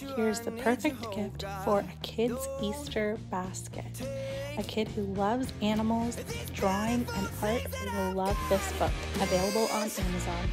Here's the perfect gift for a kid's Easter basket. A kid who loves animals, drawing, and art will love this book, available on Amazon.